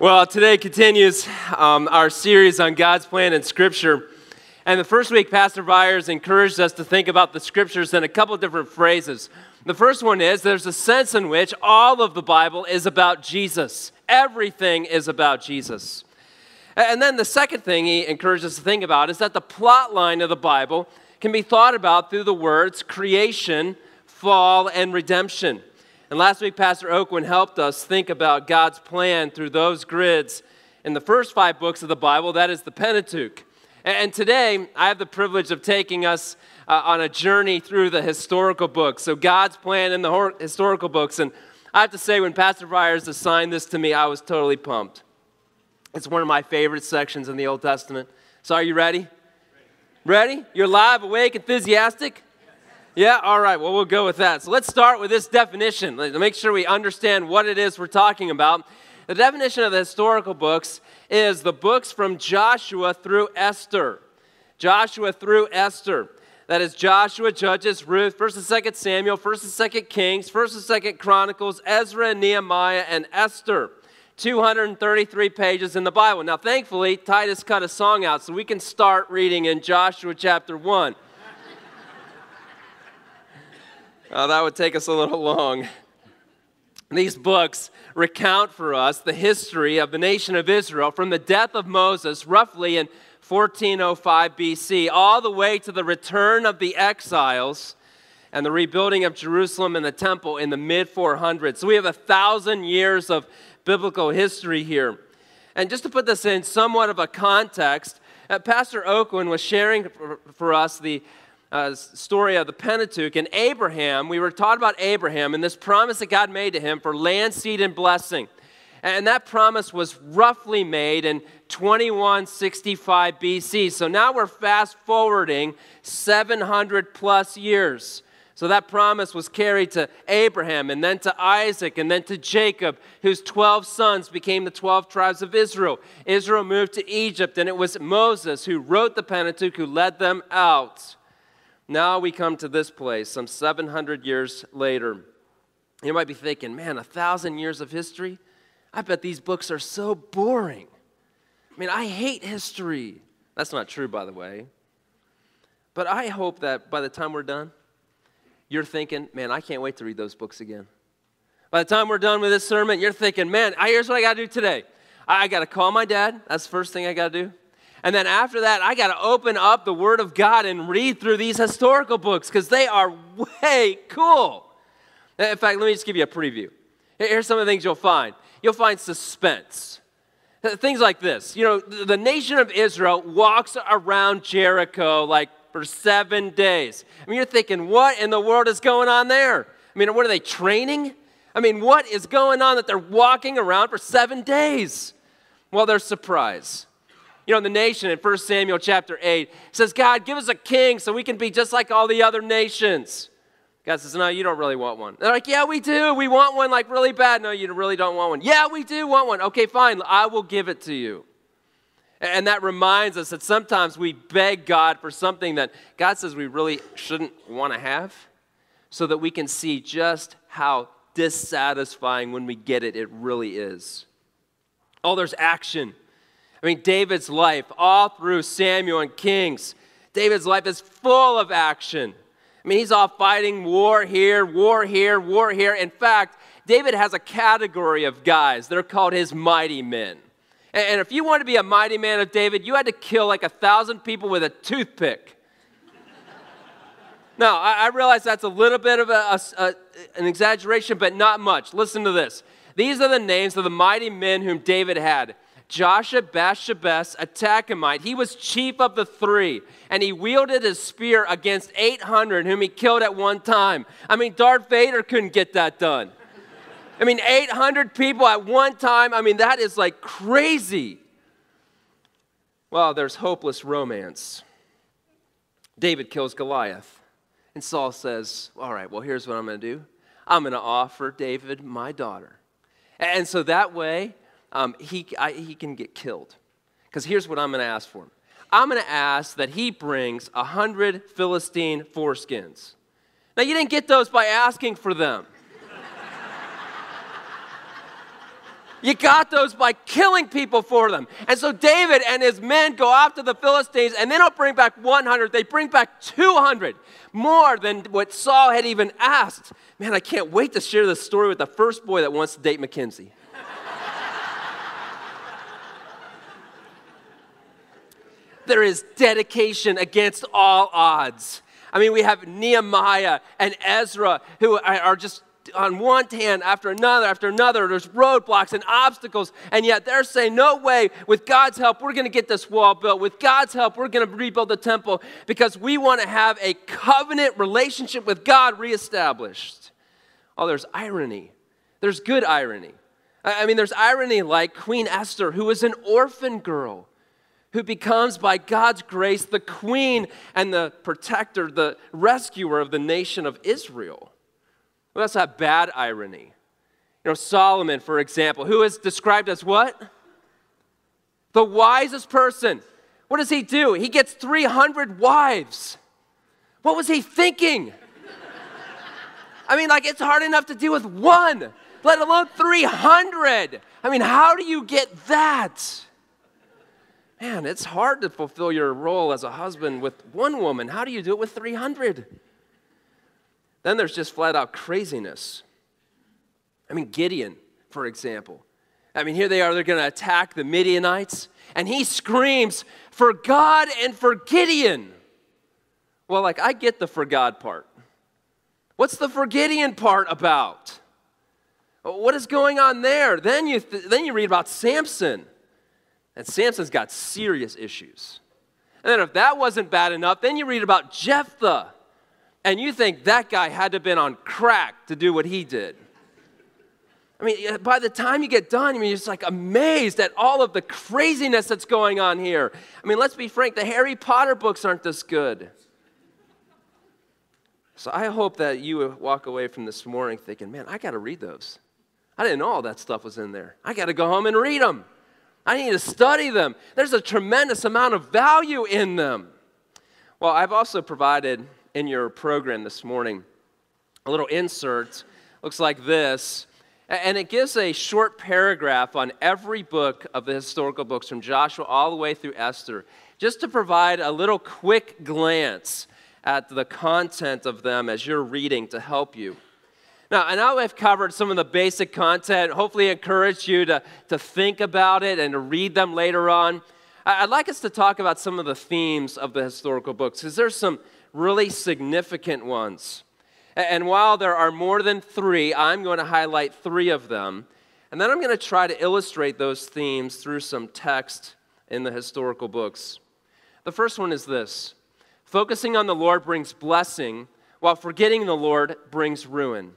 Well, today continues um, our series on God's plan in Scripture. And the first week, Pastor Viars encouraged us to think about the Scriptures in a couple different phrases. The first one is there's a sense in which all of the Bible is about Jesus, everything is about Jesus. And then the second thing he encouraged us to think about is that the plot line of the Bible can be thought about through the words creation, fall, and redemption. And last week, Pastor Aucoin helped us think about God's plan through those grids in the first five books of the Bible, that is the Pentateuch. And today, I have the privilege of taking us uh, on a journey through the historical books. So, God's plan in the historical books. And I have to say, when Pastor Viars assigned this to me, I was totally pumped. It's one of my favorite sections in the Old Testament. So, are you ready? Ready? You're live, awake, enthusiastic? Yeah, all right. Well, we'll go with that. So let's start with this definition to make sure we understand what it is we're talking about. The definition of the historical books is the books from Joshua through Esther. Joshua through Esther. That is Joshua, Judges, Ruth, 1st and 2nd Samuel, 1st and 2nd Kings, 1st and 2nd Chronicles, Ezra, Nehemiah, and Esther. 233 pages in the Bible. Now, thankfully, Titus cut a song out so we can start reading in Joshua chapter 1. Uh, that would take us a little long. These books recount for us the history of the nation of Israel from the death of Moses, roughly in 1405 BC, all the way to the return of the exiles and the rebuilding of Jerusalem and the temple in the mid 400s. So we have a thousand years of biblical history here. And just to put this in somewhat of a context, uh, Pastor Aucoin was sharing for, for us the uh, story of the Pentateuch and Abraham, we were taught about Abraham and this promise that God made to him for land, seed, and blessing. And that promise was roughly made in 2165 BC. So now we're fast forwarding 700 plus years. So that promise was carried to Abraham and then to Isaac and then to Jacob, whose 12 sons became the 12 tribes of Israel. Israel moved to Egypt, and it was Moses who wrote the Pentateuch who led them out. Now we come to this place, some 700 years later. You might be thinking, man, a thousand years of history? I bet these books are so boring. I mean, I hate history. That's not true, by the way. But I hope that by the time we're done, you're thinking, man, I can't wait to read those books again. By the time we're done with this sermon, you're thinking, man, here's what I got to do today. I got to call my dad. That's the first thing I got to do. And then after that, I got to open up the Word of God and read through these historical books because they are way cool. In fact, let me just give you a preview. Here's some of the things you'll find you'll find suspense. Things like this. You know, the nation of Israel walks around Jericho like for seven days. I mean, you're thinking, what in the world is going on there? I mean, what are they training? I mean, what is going on that they're walking around for seven days? Well, they're surprised. You know, the nation in 1 Samuel chapter 8 says, God, give us a king so we can be just like all the other nations. God says, No, you don't really want one. They're like, Yeah, we do. We want one like really bad. No, you really don't want one. Yeah, we do want one. Okay, fine. I will give it to you. And that reminds us that sometimes we beg God for something that God says we really shouldn't want to have so that we can see just how dissatisfying when we get it, it really is. Oh, there's action. I mean, David's life, all through Samuel and Kings, David's life is full of action. I mean, he's off fighting war here, war here, war here. In fact, David has a category of guys. They're called his mighty men. And if you want to be a mighty man of David, you had to kill like a thousand people with a toothpick. now, I, realize that's a little bit of a, a, a, an exaggeration, but not much. Listen to this. These are the names of the mighty men whom David had. Josheb-Basshebeth, a Tahkemonite. He was chief of the three, and he wielded his spear against 800 whom he killed at one time. I mean, Darth Vader couldn't get that done. I mean, 800 people at one time. I mean, that is like crazy. Well, there's hopeless romance. David kills Goliath, and Saul says, All right, well, here's what I'm going to do I'm going to offer David my daughter. And so that way, um, he, I, he can get killed. Because here's what I'm going to ask for him I'm going to ask that he brings a 100 Philistine foreskins. Now, you didn't get those by asking for them. You got those by killing people for them. And so David and his men go after the Philistines, and they don't bring back 100, they bring back 200, more than what Saul had even asked. Man, I can't wait to share this story with the first boy that wants to date Mackenzie. There is dedication against all odds. I mean, we have Nehemiah and Ezra who are just on one hand after another after another. There's roadblocks and obstacles, and yet they're saying, No way, with God's help, we're going to get this wall built. With God's help, we're going to rebuild the temple because we want to have a covenant relationship with God reestablished. Oh, there's irony. There's good irony. I mean, there's irony like Queen Esther, who was an orphan girl who becomes, by God's grace, the queen and the protector, the rescuer of the nation of Israel. Well, that's a bad irony. You know, Solomon, for example, who is described as what? The wisest person. What does he do? He gets 300 wives. What was he thinking? I mean, like, it's hard enough to deal with one, let alone 300. I mean, how do you get that? Man, it's hard to fulfill your role as a husband with one woman. How do you do it with 300? Then there's just flat out craziness. I mean, Gideon, for example. I mean, here they are, they're going to attack the Midianites, and he screams, For God and for Gideon. Well, like, I get the for God part. What's the for Gideon part about? What is going on there? Then you, th- then you read about Samson, and Samson's got serious issues. And then, if that wasn't bad enough, then you read about Jephthah and you think that guy had to have been on crack to do what he did. I mean, by the time you get done, you're just like amazed at all of the craziness that's going on here. I mean, let's be frank, the Harry Potter books aren't this good. So I hope that you walk away from this morning thinking, man, I got to read those. I didn't know all that stuff was in there. I got to go home and read them. I need to study them. There's a tremendous amount of value in them. Well, I've also provided in your program this morning a little insert. Looks like this. And it gives a short paragraph on every book of the historical books from Joshua all the way through Esther, just to provide a little quick glance at the content of them as you're reading to help you. Now, I know I've covered some of the basic content, hopefully, encourage you to, to think about it and to read them later on. I'd like us to talk about some of the themes of the historical books, because there's some really significant ones. And while there are more than three, I'm going to highlight three of them. And then I'm going to try to illustrate those themes through some text in the historical books. The first one is this focusing on the Lord brings blessing, while forgetting the Lord brings ruin.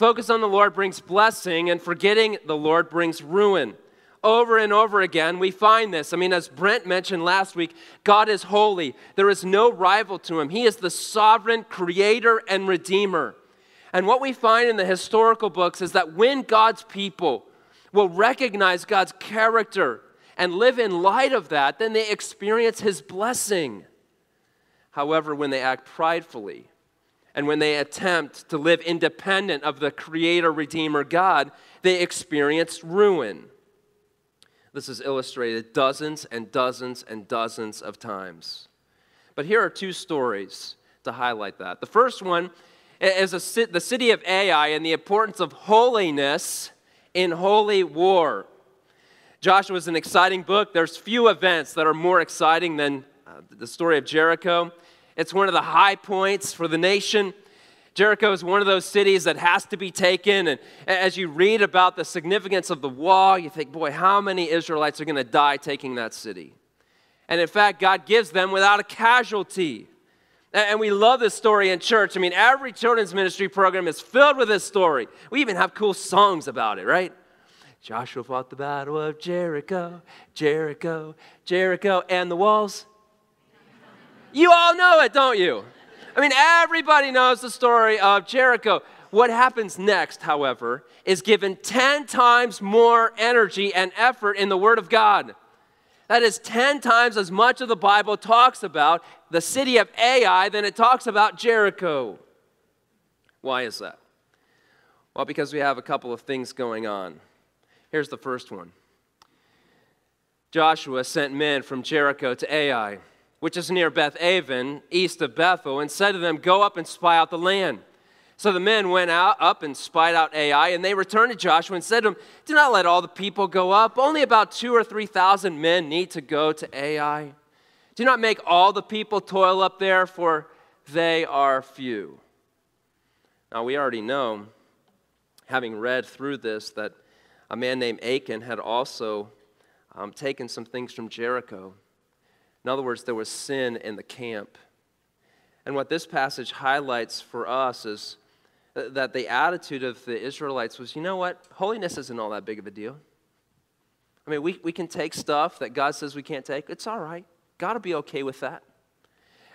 Focus on the Lord brings blessing, and forgetting the Lord brings ruin over and over again, we find this. I mean, as Brent mentioned last week, God is holy. There is no rival to him. He is the sovereign creator and redeemer. And what we find in the historical books is that when God's people will recognize God's character and live in light of that, then they experience his blessing. However, when they act pridefully and when they attempt to live independent of the creator, redeemer God, they experience ruin. This is illustrated dozens and dozens and dozens of times. But here are two stories to highlight that. The first one is a, the city of Ai and the importance of holiness in holy war. Joshua is an exciting book. There's few events that are more exciting than uh, the story of Jericho. It's one of the high points for the nation. Jericho is one of those cities that has to be taken. And as you read about the significance of the wall, you think, boy, how many Israelites are going to die taking that city? And in fact, God gives them without a casualty. And we love this story in church. I mean, every children's ministry program is filled with this story. We even have cool songs about it, right? Joshua fought the battle of Jericho, Jericho, Jericho, and the walls. You all know it, don't you? I mean, everybody knows the story of Jericho. What happens next, however, is given 10 times more energy and effort in the Word of God. That is 10 times as much of the Bible talks about the city of Ai than it talks about Jericho. Why is that? Well, because we have a couple of things going on. Here's the first one Joshua sent men from Jericho to Ai, which is near Beth Aven, east of Bethel, and said to them, Go up and spy out the land. So the men went out up and spied out Ai, and they returned to Joshua and said to him, Do not let all the people go up. Only about two or three thousand men need to go to Ai. Do not make all the people toil up there, for they are few. Now we already know, having read through this, that a man named Achan had also um, taken some things from Jericho. In other words, there was sin in the camp. And what this passage highlights for us is that the attitude of the Israelites was you know what? Holiness isn't all that big of a deal. I mean, we, we can take stuff that God says we can't take. It's all right. God will be okay with that.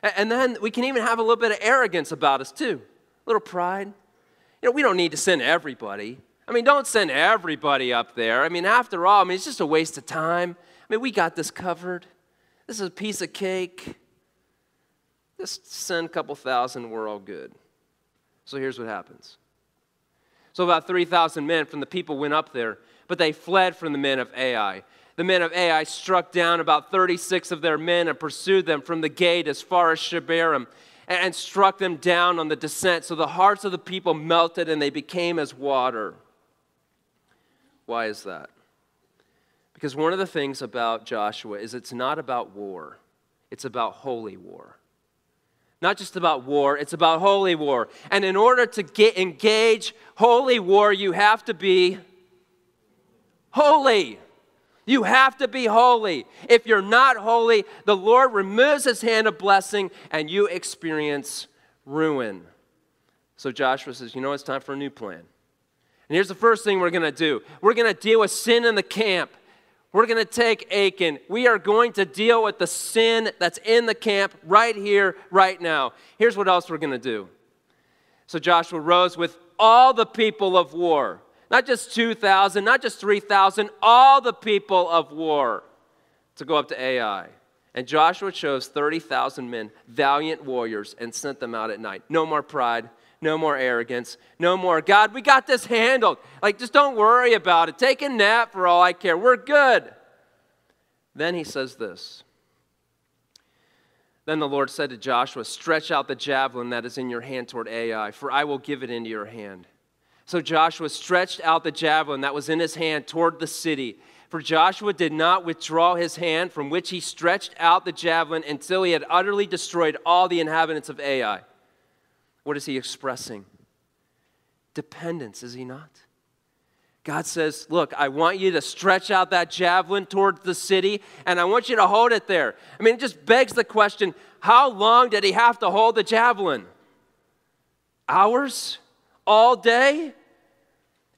And then we can even have a little bit of arrogance about us, too, a little pride. You know, we don't need to send everybody. I mean, don't send everybody up there. I mean, after all, I mean, it's just a waste of time. I mean, we got this covered. This is a piece of cake. Just send a couple thousand, we're all good. So here's what happens. So about 3,000 men from the people went up there, but they fled from the men of Ai. The men of Ai struck down about 36 of their men and pursued them from the gate as far as Shebarim and struck them down on the descent. So the hearts of the people melted and they became as water. Why is that? Because one of the things about Joshua is it's not about war, it's about holy war. Not just about war, it's about holy war. And in order to get engage holy war, you have to be holy. You have to be holy. If you're not holy, the Lord removes his hand of blessing and you experience ruin. So Joshua says, You know, it's time for a new plan. And here's the first thing we're going to do we're going to deal with sin in the camp. We're going to take Achan. We are going to deal with the sin that's in the camp right here, right now. Here's what else we're going to do. So Joshua rose with all the people of war, not just 2,000, not just 3,000, all the people of war to go up to Ai. And Joshua chose 30,000 men, valiant warriors, and sent them out at night. No more pride, no more arrogance, no more, God, we got this handled. Like, just don't worry about it. Take a nap for all I care. We're good. Then he says this. Then the Lord said to Joshua, Stretch out the javelin that is in your hand toward Ai, for I will give it into your hand. So Joshua stretched out the javelin that was in his hand toward the city. For Joshua did not withdraw his hand from which he stretched out the javelin until he had utterly destroyed all the inhabitants of Ai. What is he expressing? Dependence, is he not? God says, Look, I want you to stretch out that javelin towards the city, and I want you to hold it there. I mean, it just begs the question how long did he have to hold the javelin? Hours? All day?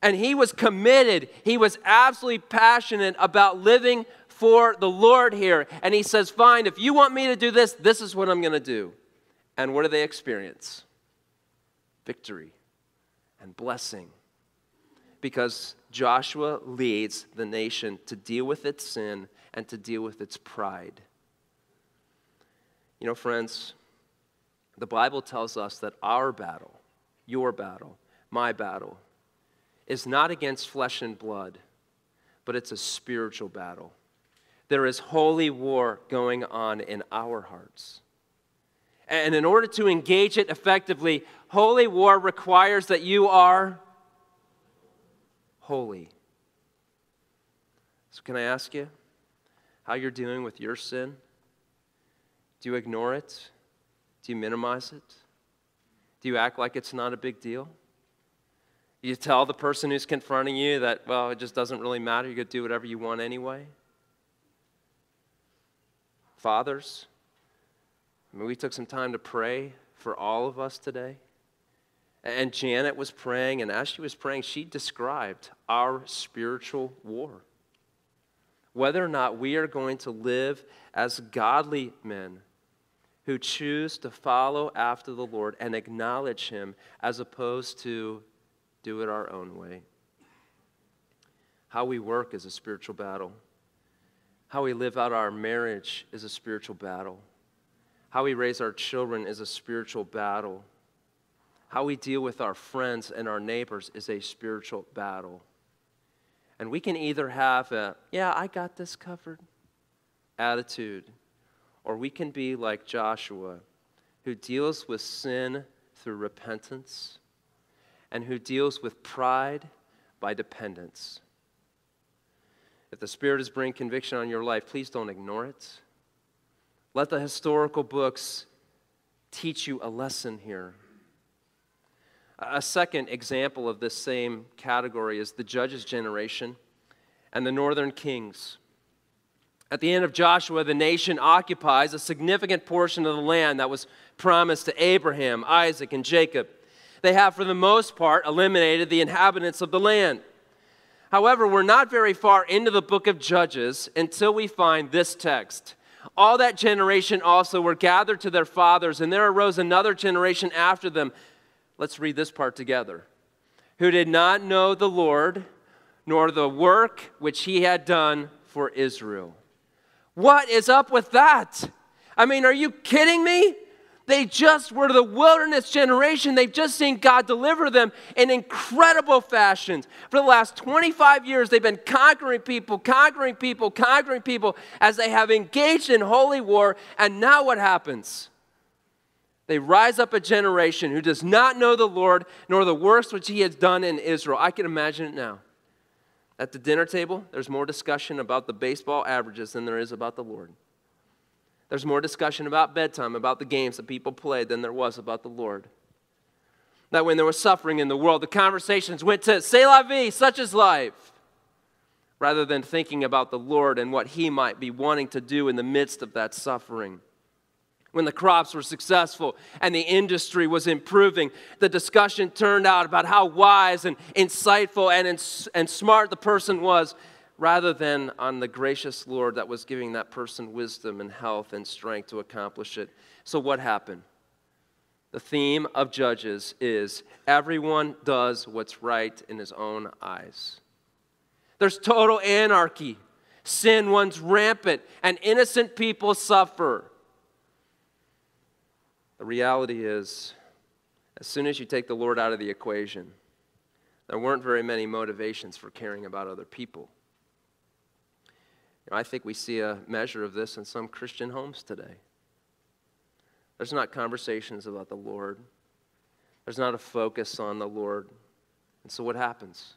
And he was committed. He was absolutely passionate about living for the Lord here. And he says, Fine, if you want me to do this, this is what I'm going to do. And what do they experience? Victory and blessing because Joshua leads the nation to deal with its sin and to deal with its pride. You know, friends, the Bible tells us that our battle, your battle, my battle, is not against flesh and blood, but it's a spiritual battle. There is holy war going on in our hearts. And in order to engage it effectively, holy war requires that you are holy. So, can I ask you how you're doing with your sin? Do you ignore it? Do you minimize it? Do you act like it's not a big deal? You tell the person who's confronting you that, well, it just doesn't really matter. You could do whatever you want anyway. Fathers, I mean, we took some time to pray for all of us today. And Janet was praying, and as she was praying, she described our spiritual war. Whether or not we are going to live as godly men who choose to follow after the Lord and acknowledge Him as opposed to do it our own way. How we work is a spiritual battle. How we live out our marriage is a spiritual battle. How we raise our children is a spiritual battle. How we deal with our friends and our neighbors is a spiritual battle. And we can either have a, yeah, I got this covered attitude, or we can be like Joshua, who deals with sin through repentance and who deals with pride by dependence. If the Spirit is bringing conviction on your life, please don't ignore it. Let the historical books teach you a lesson here. A second example of this same category is the judges' generation and the northern kings. At the end of Joshua, the nation occupies a significant portion of the land that was promised to Abraham, Isaac, and Jacob. They have, for the most part, eliminated the inhabitants of the land. However, we're not very far into the book of Judges until we find this text. All that generation also were gathered to their fathers, and there arose another generation after them. Let's read this part together. Who did not know the Lord, nor the work which he had done for Israel. What is up with that? I mean, are you kidding me? They just were the wilderness generation. They've just seen God deliver them in incredible fashions. For the last 25 years, they've been conquering people, conquering people, conquering people as they have engaged in holy war. And now what happens? They rise up a generation who does not know the Lord nor the works which he has done in Israel. I can imagine it now. At the dinner table, there's more discussion about the baseball averages than there is about the Lord. There's more discussion about bedtime, about the games that people played, than there was about the Lord. That when there was suffering in the world, the conversations went to, C'est la vie, such is life, rather than thinking about the Lord and what He might be wanting to do in the midst of that suffering. When the crops were successful and the industry was improving, the discussion turned out about how wise and insightful and, and smart the person was rather than on the gracious Lord that was giving that person wisdom and health and strength to accomplish it. So, what happened? The theme of Judges is everyone does what's right in his own eyes. There's total anarchy. Sin runs rampant, and innocent people suffer. The reality is, as soon as you take the Lord out of the equation, there weren't very many motivations for caring about other people. I think we see a measure of this in some Christian homes today. There's not conversations about the Lord, there's not a focus on the Lord. And so what happens?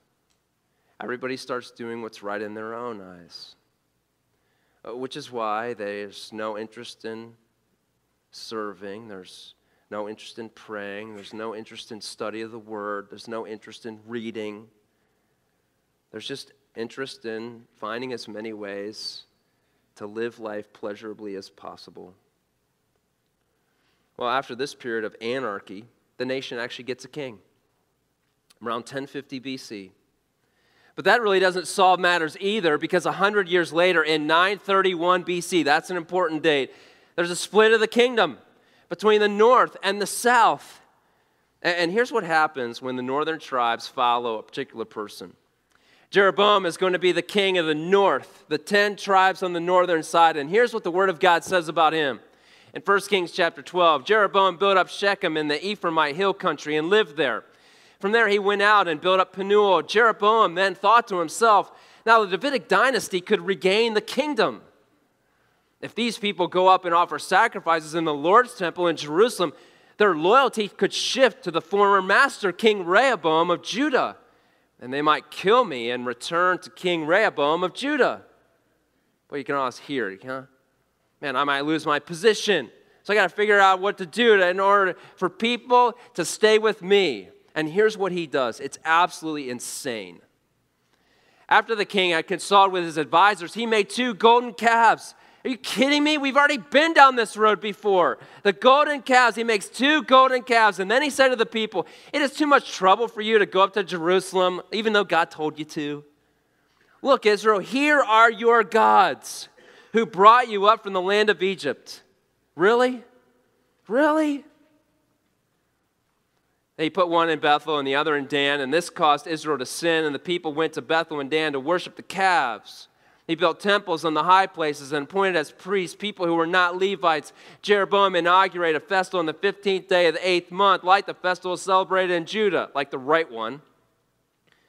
Everybody starts doing what's right in their own eyes, uh, which is why there's no interest in serving, there's no interest in praying, there's no interest in study of the word, there's no interest in reading. There's just interest in finding as many ways to live life pleasurably as possible. Well, after this period of anarchy, the nation actually gets a king around 1050 BC. But that really doesn't solve matters either because 100 years later, in 931 BC, that's an important date, there's a split of the kingdom between the north and the south. And here's what happens when the northern tribes follow a particular person Jeroboam is going to be the king of the north, the 10 tribes on the northern side. And here's what the word of God says about him. In 1 Kings chapter 12, Jeroboam built up Shechem in the Ephraimite hill country and lived there. From there, he went out and built up Penuel. Jeroboam then thought to himself, now the Davidic dynasty could regain the kingdom. If these people go up and offer sacrifices in the Lord's temple in Jerusalem, their loyalty could shift to the former master, King Rehoboam of Judah and they might kill me and return to King Rehoboam of Judah. But you can always hear, huh? Man, I might lose my position. So I got to figure out what to do in order for people to stay with me. And here's what he does it's absolutely insane. After the king had consulted with his advisors, he made two golden calves are you kidding me? We've already been down this road before. The golden calves, he makes two golden calves. And then he said to the people, It is too much trouble for you to go up to Jerusalem, even though God told you to. Look, Israel, here are your gods who brought you up from the land of Egypt. Really? Really? They put one in Bethel and the other in Dan, and this caused Israel to sin, and the people went to Bethel and Dan to worship the calves. He built temples on the high places and appointed as priests people who were not Levites. Jeroboam inaugurated a festival on the 15th day of the eighth month, like the festival celebrated in Judah, like the right one.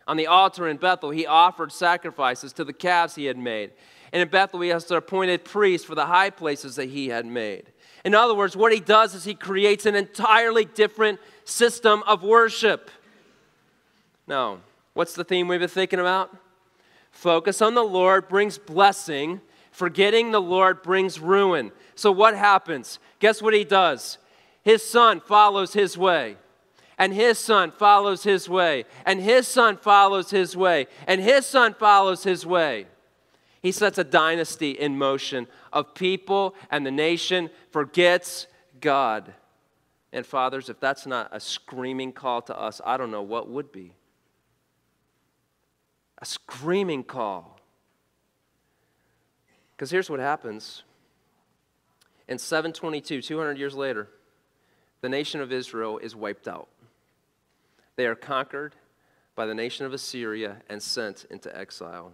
On the altar in Bethel, he offered sacrifices to the calves he had made. And in Bethel, he also appointed priests for the high places that he had made. In other words, what he does is he creates an entirely different system of worship. Now, what's the theme we've been thinking about? Focus on the Lord brings blessing, forgetting the Lord brings ruin. So, what happens? Guess what he does? His son follows his way, and his son follows his way, and his son follows his way, and his son follows his way. He sets a dynasty in motion of people, and the nation forgets God. And, fathers, if that's not a screaming call to us, I don't know what would be. A screaming call. Because here's what happens in 722, 200 years later, the nation of Israel is wiped out. They are conquered by the nation of Assyria and sent into exile.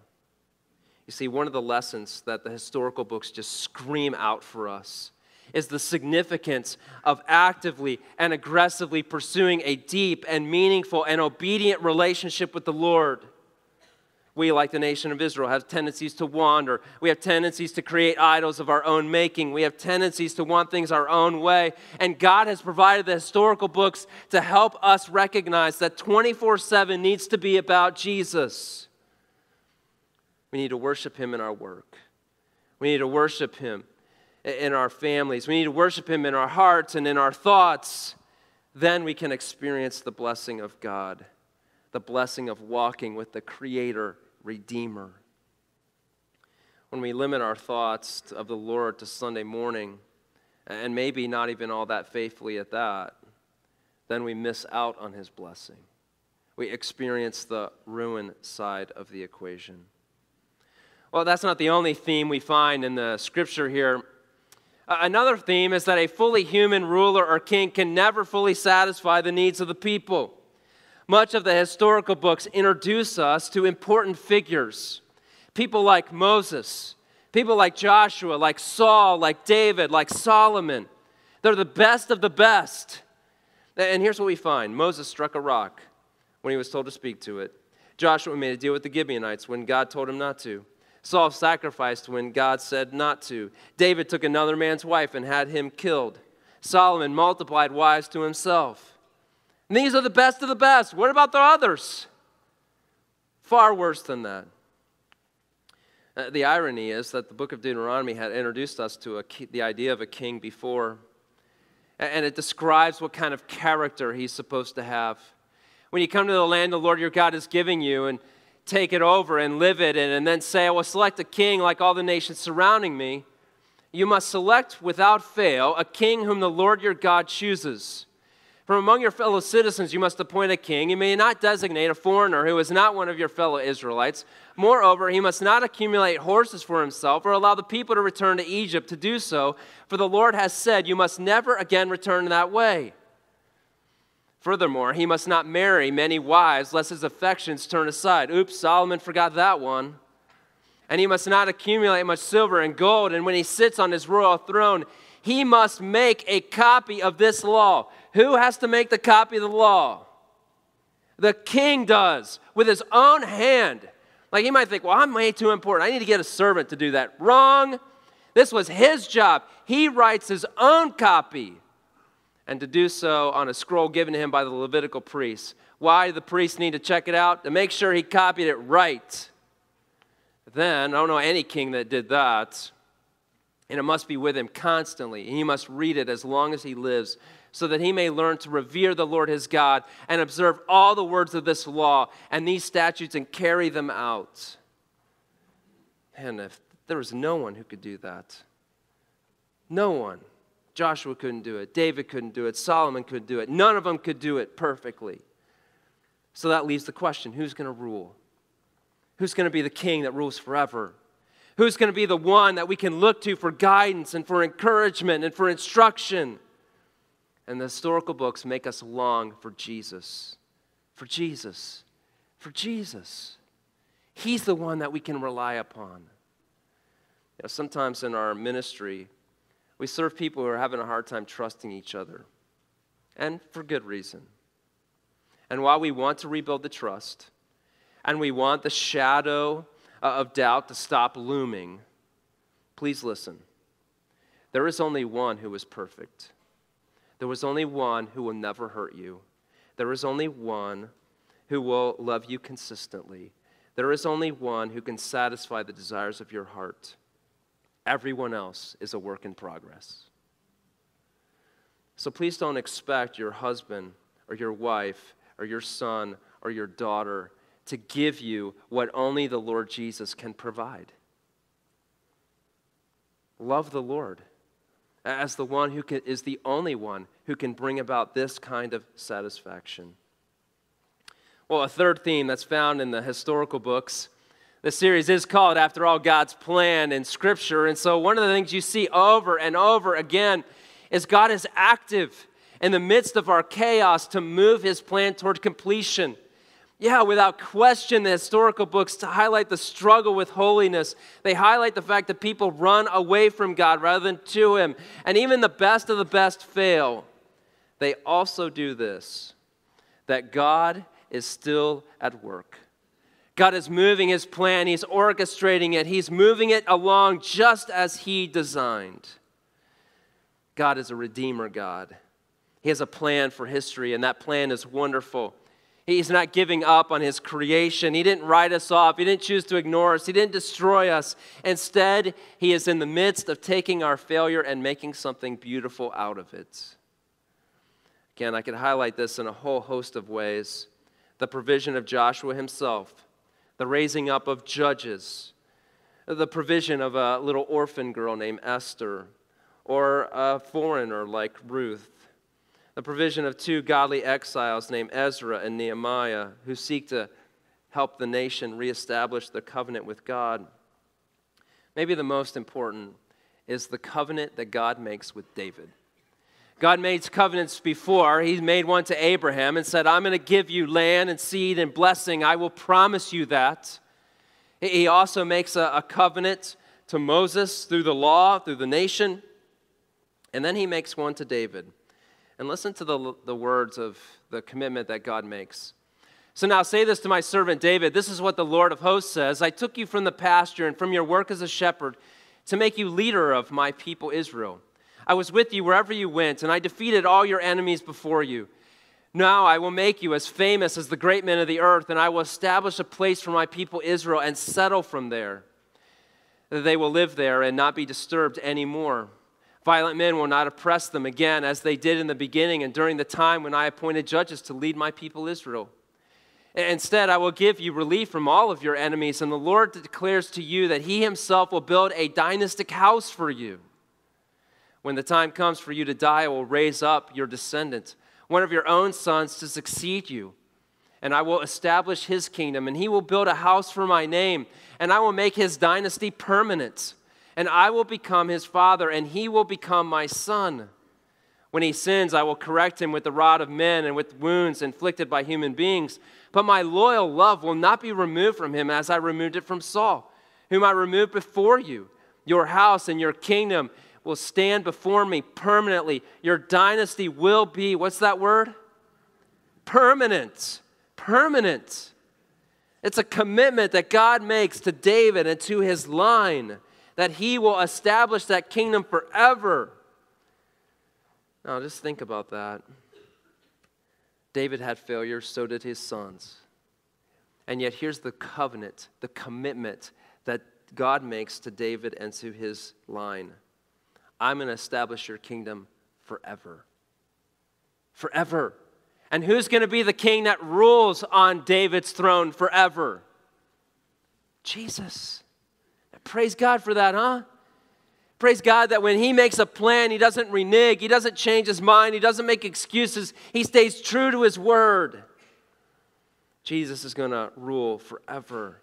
You see, one of the lessons that the historical books just scream out for us is the significance of actively and aggressively pursuing a deep and meaningful and obedient relationship with the Lord. We, like the nation of Israel, have tendencies to wander. We have tendencies to create idols of our own making. We have tendencies to want things our own way. And God has provided the historical books to help us recognize that 24 7 needs to be about Jesus. We need to worship Him in our work, we need to worship Him in our families, we need to worship Him in our hearts and in our thoughts. Then we can experience the blessing of God, the blessing of walking with the Creator Redeemer. When we limit our thoughts of the Lord to Sunday morning, and maybe not even all that faithfully at that, then we miss out on his blessing. We experience the ruin side of the equation. Well, that's not the only theme we find in the scripture here. Another theme is that a fully human ruler or king can never fully satisfy the needs of the people. Much of the historical books introduce us to important figures. People like Moses, people like Joshua, like Saul, like David, like Solomon. They're the best of the best. And here's what we find Moses struck a rock when he was told to speak to it. Joshua made a deal with the Gibeonites when God told him not to. Saul sacrificed when God said not to. David took another man's wife and had him killed. Solomon multiplied wives to himself. And these are the best of the best. What about the others? Far worse than that. Uh, the irony is that the book of Deuteronomy had introduced us to a, the idea of a king before, and it describes what kind of character he's supposed to have. When you come to the land the Lord your God is giving you and take it over and live it, and, and then say, I will select a king like all the nations surrounding me, you must select without fail a king whom the Lord your God chooses. From among your fellow citizens, you must appoint a king. You may not designate a foreigner who is not one of your fellow Israelites. Moreover, he must not accumulate horses for himself or allow the people to return to Egypt to do so, for the Lord has said, You must never again return that way. Furthermore, he must not marry many wives, lest his affections turn aside. Oops, Solomon forgot that one. And he must not accumulate much silver and gold, and when he sits on his royal throne, he must make a copy of this law who has to make the copy of the law? The king does with his own hand. Like he might think, well, I'm way too important. I need to get a servant to do that. Wrong. This was his job. He writes his own copy and to do so on a scroll given to him by the Levitical priests. Why the priest need to check it out? To make sure he copied it right. Then, I don't know any king that did that. And it must be with him constantly. He must read it as long as he lives so that he may learn to revere the Lord his God and observe all the words of this law and these statutes and carry them out. And if there was no one who could do that, no one. Joshua couldn't do it, David couldn't do it, Solomon couldn't do it, none of them could do it perfectly. So that leaves the question who's going to rule? Who's going to be the king that rules forever? Who's going to be the one that we can look to for guidance and for encouragement and for instruction? And the historical books make us long for Jesus. For Jesus. For Jesus. He's the one that we can rely upon. You know, sometimes in our ministry, we serve people who are having a hard time trusting each other, and for good reason. And while we want to rebuild the trust, and we want the shadow uh, of doubt to stop looming, please listen. There is only one who is perfect. There was only one who will never hurt you. There is only one who will love you consistently. There is only one who can satisfy the desires of your heart. Everyone else is a work in progress. So please don't expect your husband or your wife or your son or your daughter to give you what only the Lord Jesus can provide. Love the Lord as the one who can, is the only one who can bring about this kind of satisfaction. Well, a third theme that's found in the historical books. The series is called, after all, God's plan in Scripture. And so, one of the things you see over and over again is God is active in the midst of our chaos to move his plan toward completion. Yeah, without question, the historical books to highlight the struggle with holiness. They highlight the fact that people run away from God rather than to Him. And even the best of the best fail. They also do this that God is still at work. God is moving His plan, He's orchestrating it, He's moving it along just as He designed. God is a Redeemer God. He has a plan for history, and that plan is wonderful. He's not giving up on his creation. He didn't write us off. He didn't choose to ignore us. He didn't destroy us. Instead, he is in the midst of taking our failure and making something beautiful out of it. Again, I could highlight this in a whole host of ways the provision of Joshua himself, the raising up of judges, the provision of a little orphan girl named Esther, or a foreigner like Ruth the provision of two godly exiles named Ezra and Nehemiah who seek to help the nation reestablish the covenant with God. Maybe the most important is the covenant that God makes with David. God made covenants before. He made one to Abraham and said, I'm going to give you land and seed and blessing. I will promise you that. He also makes a, a covenant to Moses through the law, through the nation. And then he makes one to David. And listen to the, the words of the commitment that God makes. So now say this to my servant David This is what the Lord of hosts says I took you from the pasture and from your work as a shepherd to make you leader of my people Israel. I was with you wherever you went, and I defeated all your enemies before you. Now I will make you as famous as the great men of the earth, and I will establish a place for my people Israel and settle from there. They will live there and not be disturbed anymore. Violent men will not oppress them again as they did in the beginning and during the time when I appointed judges to lead my people Israel. Instead, I will give you relief from all of your enemies, and the Lord declares to you that He Himself will build a dynastic house for you. When the time comes for you to die, I will raise up your descendant, one of your own sons, to succeed you. And I will establish His kingdom, and He will build a house for my name, and I will make His dynasty permanent and I will become his father, and he will become my son. When he sins, I will correct him with the rod of men and with wounds inflicted by human beings. But my loyal love will not be removed from him as I removed it from Saul, whom I removed before you. Your house and your kingdom will stand before me permanently. Your dynasty will be, what's that word? Permanent. Permanent. It's a commitment that God makes to David and to his line that he will establish that kingdom forever. Now, just think about that. David had failures, so did his sons. And yet, here's the covenant, the commitment that God makes to David and to his line I'm going to establish your kingdom forever. Forever. And who's going to be the king that rules on David's throne forever? Jesus. Praise God for that, huh? Praise God that when He makes a plan, He doesn't renege, He doesn't change His mind, He doesn't make excuses, He stays true to His word. Jesus is going to rule forever.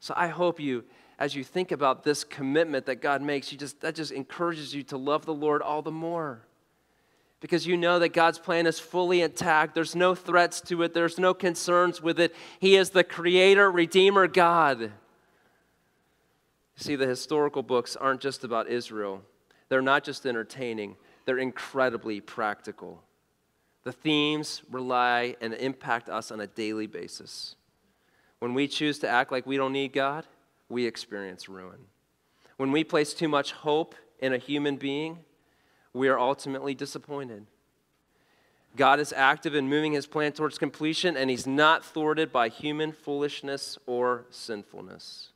So I hope you, as you think about this commitment that God makes, you just, that just encourages you to love the Lord all the more. Because you know that God's plan is fully intact. There's no threats to it, there's no concerns with it. He is the creator, redeemer God. See, the historical books aren't just about Israel, they're not just entertaining, they're incredibly practical. The themes rely and impact us on a daily basis. When we choose to act like we don't need God, we experience ruin. When we place too much hope in a human being, we are ultimately disappointed. God is active in moving his plan towards completion, and he's not thwarted by human foolishness or sinfulness.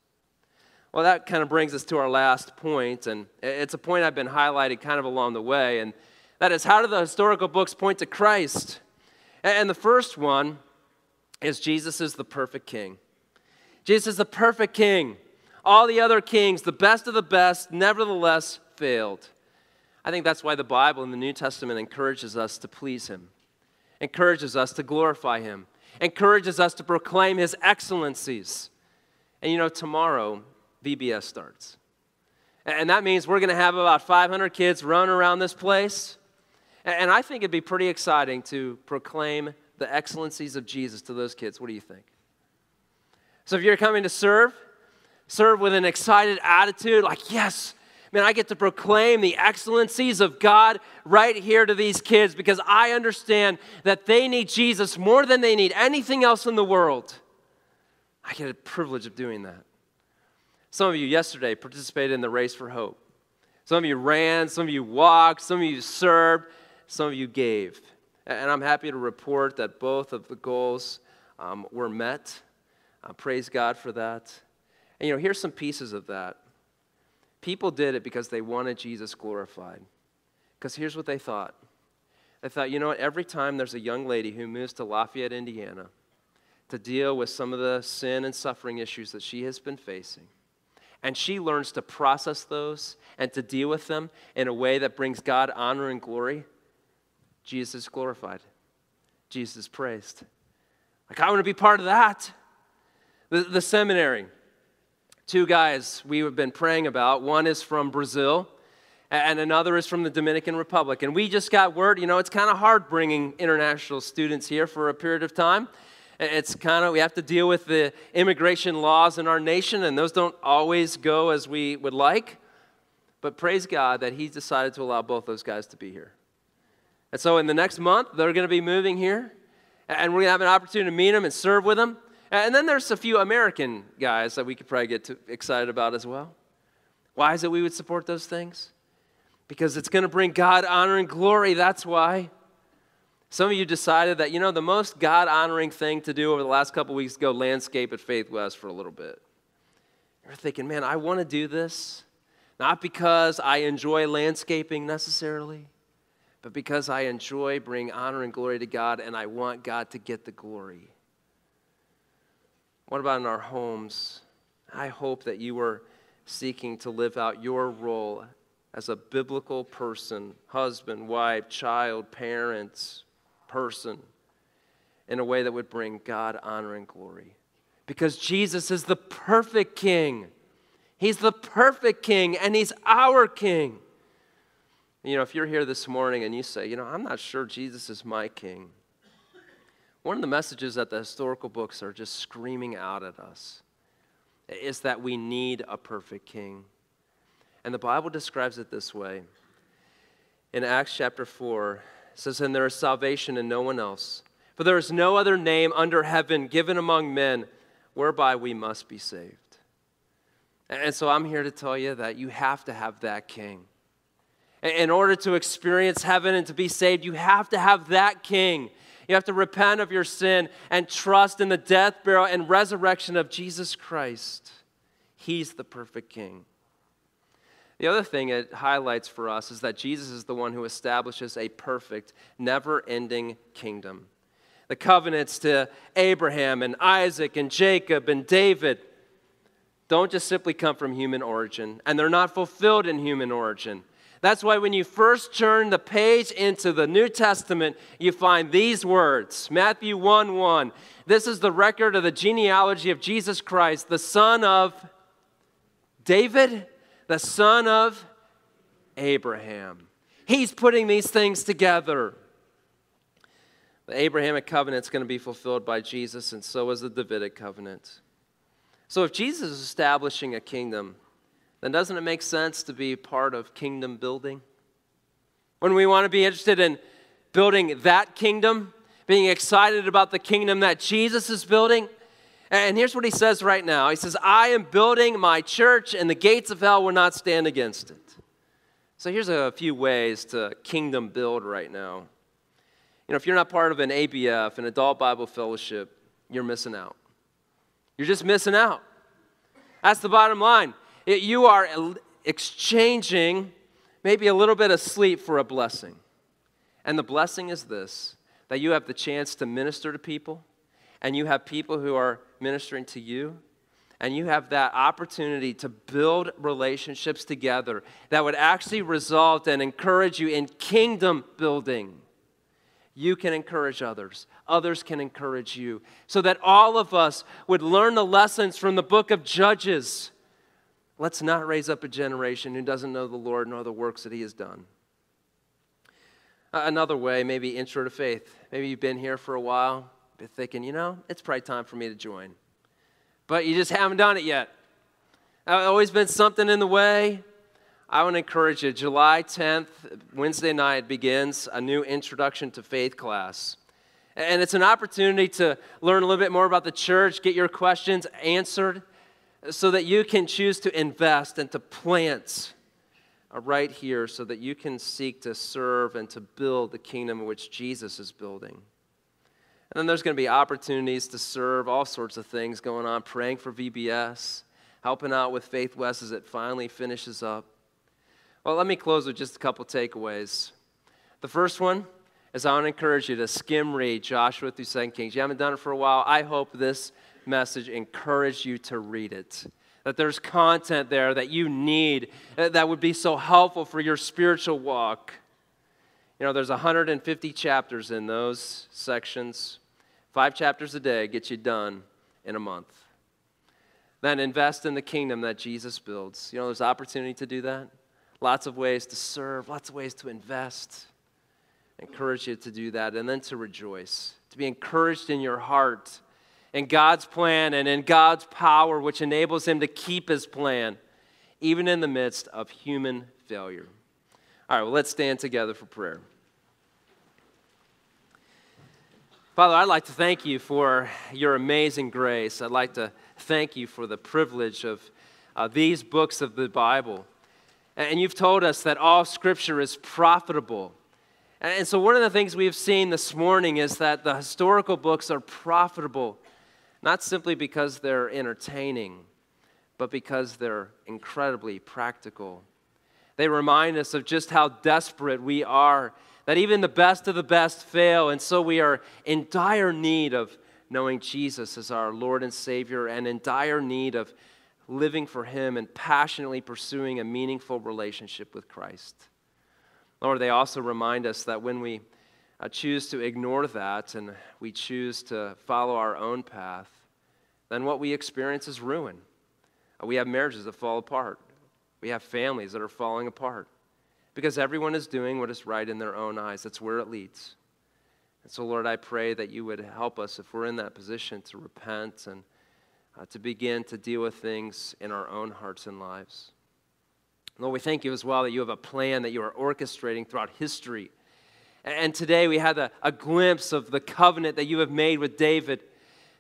Well, that kind of brings us to our last point, and it's a point I've been highlighting kind of along the way, and that is how do the historical books point to Christ? And the first one is Jesus is the perfect king. Jesus is the perfect king. All the other kings, the best of the best, nevertheless failed. I think that's why the Bible in the New Testament encourages us to please him, encourages us to glorify him, encourages us to proclaim his excellencies. And you know, tomorrow VBS starts. And that means we're going to have about 500 kids run around this place. And I think it'd be pretty exciting to proclaim the excellencies of Jesus to those kids. What do you think? So if you're coming to serve, serve with an excited attitude, like, yes, man, I get to proclaim the excellencies of God right here to these kids because I understand that they need Jesus more than they need anything else in the world. I get a privilege of doing that. Some of you yesterday participated in the race for hope. Some of you ran, some of you walked, some of you served, some of you gave. And I'm happy to report that both of the goals um, were met. Uh, praise God for that. And you know, here's some pieces of that. People did it because they wanted Jesus glorified. Because here's what they thought they thought, you know what, every time there's a young lady who moves to Lafayette, Indiana, to deal with some of the sin and suffering issues that she has been facing, and she learns to process those and to deal with them in a way that brings God honor and glory, Jesus glorified. Jesus is praised. Like, I want to be part of that. The, the seminary, two guys we have been praying about. One is from Brazil, and another is from the Dominican Republic. And we just got word, you know, it's kind of hard bringing international students here for a period of time. It's kind of, we have to deal with the immigration laws in our nation, and those don't always go as we would like. But praise God that He's decided to allow both those guys to be here. And so in the next month, they're going to be moving here, and we're going to have an opportunity to meet them and serve with them. And then there's a few American guys that we could probably get excited about as well. Why is it we would support those things? Because it's going to bring God honor and glory. That's why. Some of you decided that, you know, the most God honoring thing to do over the last couple weeks to go landscape at Faith West for a little bit. You're thinking, man, I want to do this, not because I enjoy landscaping necessarily, but because I enjoy bringing honor and glory to God and I want God to get the glory. What about in our homes? I hope that you are seeking to live out your role as a biblical person, husband, wife, child, parents, person in a way that would bring God honor and glory. Because Jesus is the perfect king. He's the perfect king, and he's our king. You know, if you're here this morning and you say, you know, I'm not sure Jesus is my king, one of the messages that the historical books are just screaming out at us is that we need a perfect king. And the Bible describes it this way. In Acts chapter 4, says, And there is salvation in no one else. For there is no other name under heaven given among men whereby we must be saved. And so I'm here to tell you that you have to have that king. In order to experience heaven and to be saved, you have to have that king. You have to repent of your sin and trust in the death, burial, and resurrection of Jesus Christ. He's the perfect king. The other thing it highlights for us is that Jesus is the one who establishes a perfect, never ending kingdom. The covenants to Abraham and Isaac and Jacob and David don't just simply come from human origin, and they're not fulfilled in human origin. That's why when you first turn the page into the New Testament, you find these words Matthew 1 1. This is the record of the genealogy of Jesus Christ, the son of David the son of Abraham. He's putting these things together. The Abrahamic covenant is going to be fulfilled by Jesus, and so is the Davidic covenant. So, if Jesus is establishing a kingdom, then doesn't it make sense to be part of kingdom building? When we want to be interested in building that kingdom, being excited about the kingdom that Jesus is building, And here's what he says right now He says, I am building my church, and the gates of hell will not stand against it. So here's a few ways to kingdom build right now. You know, if you're not part of an ABF, an adult Bible fellowship, you're missing out. You're just missing out. That's the bottom line. It, you are exchanging maybe a little bit of sleep for a blessing. And the blessing is this that you have the chance to minister to people, and you have people who are ministering to you, and you have that opportunity to build relationships together that would actually result and encourage you in kingdom building. You can encourage others, others can encourage you, so that all of us would learn the lessons from the book of Judges. Let's not raise up a generation who doesn't know the Lord nor the works that He has done. Another way, maybe intro to faith. Maybe you've been here for a while, been thinking, you know, it's probably time for me to join. But you just haven't done it yet. I've always been something in the way. I want to encourage you. July 10th, Wednesday night, begins a new Introduction to Faith class. And it's an opportunity to learn a little bit more about the church, get your questions answered, so that you can choose to invest and to plant uh, right here so that you can seek to serve and to build the kingdom which Jesus is building. And then there's going to be opportunities to serve, all sorts of things going on, praying for VBS, helping out with Faith West as it finally finishes up. Well, let me close with just a couple takeaways. The first one is I want to encourage you to skim read Joshua through 2 Kings. You haven't done it for a while. I hope this message encouraged you to read it that there's content there that you need uh, that would be so helpful for your spiritual walk. You know, there's 150 chapters in those sections. Five chapters a day get you done in a month. Then invest in the kingdom that Jesus builds. You know, there's opportunity to do that. Lots of ways to serve, lots of ways to invest. I encourage you to do that and then to rejoice, to be encouraged in your heart in God's plan and in God's power, which enables him to keep his plan, even in the midst of human failure. All right, well, let's stand together for prayer. Father, I'd like to thank you for your amazing grace. I'd like to thank you for the privilege of uh, these books of the Bible. And you've told us that all scripture is profitable. And so, one of the things we've seen this morning is that the historical books are profitable not simply because they're entertaining, but because they're incredibly practical. They remind us of just how desperate we are, that even the best of the best fail, and so we are in dire need of knowing Jesus as our Lord and Savior, and in dire need of living for Him and passionately pursuing a meaningful relationship with Christ. Lord, they also remind us that when we uh, choose to ignore that and we choose to follow our own path, then what we experience is ruin. Uh, we have marriages that fall apart, we have families that are falling apart because everyone is doing what is right in their own eyes. That's where it leads. And so, Lord, I pray that you would help us if we're in that position to repent and uh, to begin to deal with things in our own hearts and lives. Lord, we thank you as well that you have a plan that you are orchestrating throughout history. And today we had a, a glimpse of the covenant that you have made with David,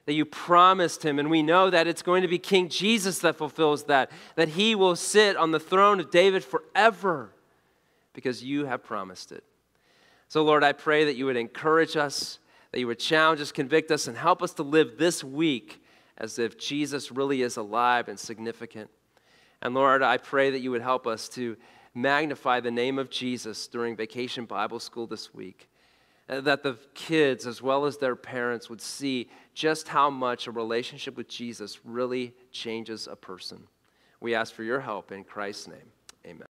that you promised him. And we know that it's going to be King Jesus that fulfills that, that he will sit on the throne of David forever because you have promised it. So, Lord, I pray that you would encourage us, that you would challenge us, convict us, and help us to live this week as if Jesus really is alive and significant. And Lord, I pray that you would help us to magnify the name of Jesus during Vacation Bible School this week. Uh, that the kids, as well as their parents, would see just how much a relationship with Jesus really changes a person. We ask for your help in Christ's name. Amen.